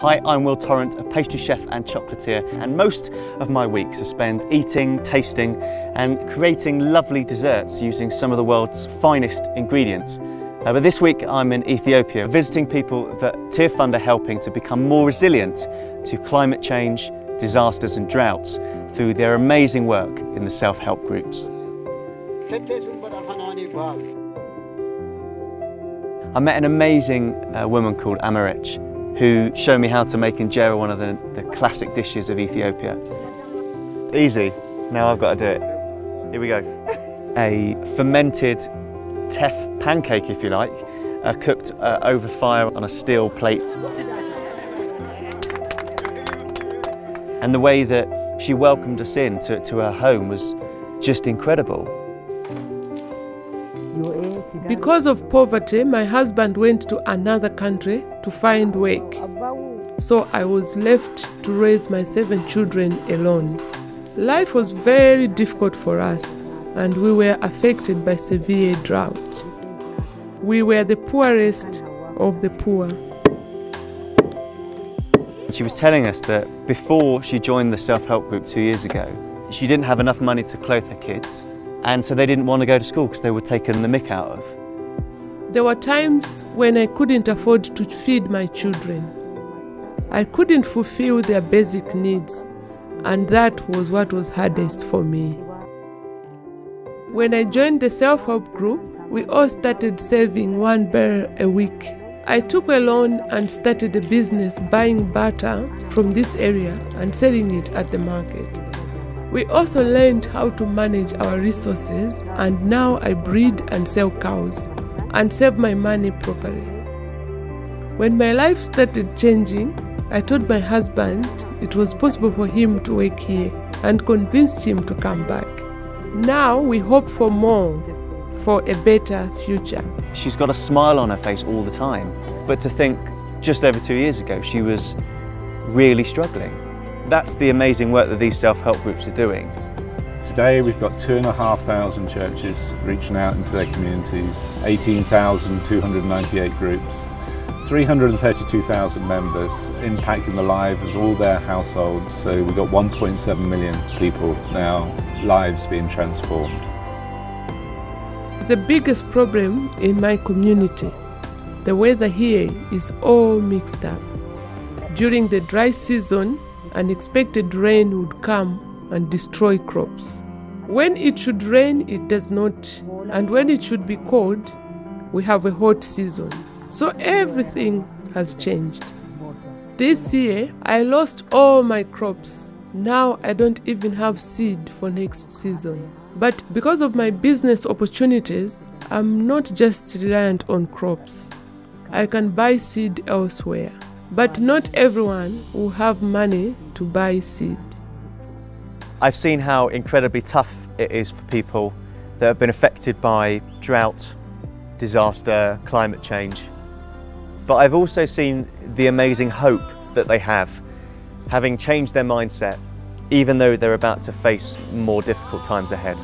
Hi, I'm Will Torrent, a pastry chef and chocolatier, and most of my weeks are spent eating, tasting, and creating lovely desserts using some of the world's finest ingredients. Uh, but this week I'm in Ethiopia, visiting people that Tearfund are helping to become more resilient to climate change, disasters and droughts through their amazing work in the self-help groups. I met an amazing uh, woman called Amarich who showed me how to make injera, one of the, the classic dishes of Ethiopia. Easy, now I've got to do it. Here we go. A fermented teff pancake, if you like, uh, cooked uh, over fire on a steel plate. And the way that she welcomed us in to, to her home was just incredible. Because of poverty, my husband went to another country to find work. So I was left to raise my seven children alone. Life was very difficult for us, and we were affected by severe drought. We were the poorest of the poor. She was telling us that before she joined the self-help group two years ago, she didn't have enough money to clothe her kids, and so they didn't want to go to school because they were taken the mick out of. There were times when I couldn't afford to feed my children. I couldn't fulfill their basic needs, and that was what was hardest for me. When I joined the self help group, we all started saving one birr a week. I took a loan and started a business buying butter from this area and selling it at the market. We also learned how to manage our resources, and now I breed and sell cows and save my money properly. When my life started changing, I told my husband it was possible for him to work here and convinced him to come back. Now we hope for more, for a better future. She's got a smile on her face all the time, but to think just over two years ago she was really struggling. That's the amazing work that these self-help groups are doing. Today we've got 2,500 churches reaching out into their communities, 18,298 groups, 332,000 members impacting the lives of all their households. So we've got 1.7 million people now, lives being transformed. The biggest problem in my community, the weather here is all mixed up. During the dry season, unexpected rain would come and destroy crops. When it should rain, it does not. And when it should be cold, we have a hot season. So everything has changed. This year, I lost all my crops. Now I don't even have seed for next season. But because of my business opportunities, I'm not just reliant on crops. I can buy seed elsewhere. But not everyone will have money to buy seed. I've seen how incredibly tough it is for people that have been affected by drought, disaster, climate change. But I've also seen the amazing hope that they have, having changed their mindset, even though they're about to face more difficult times ahead.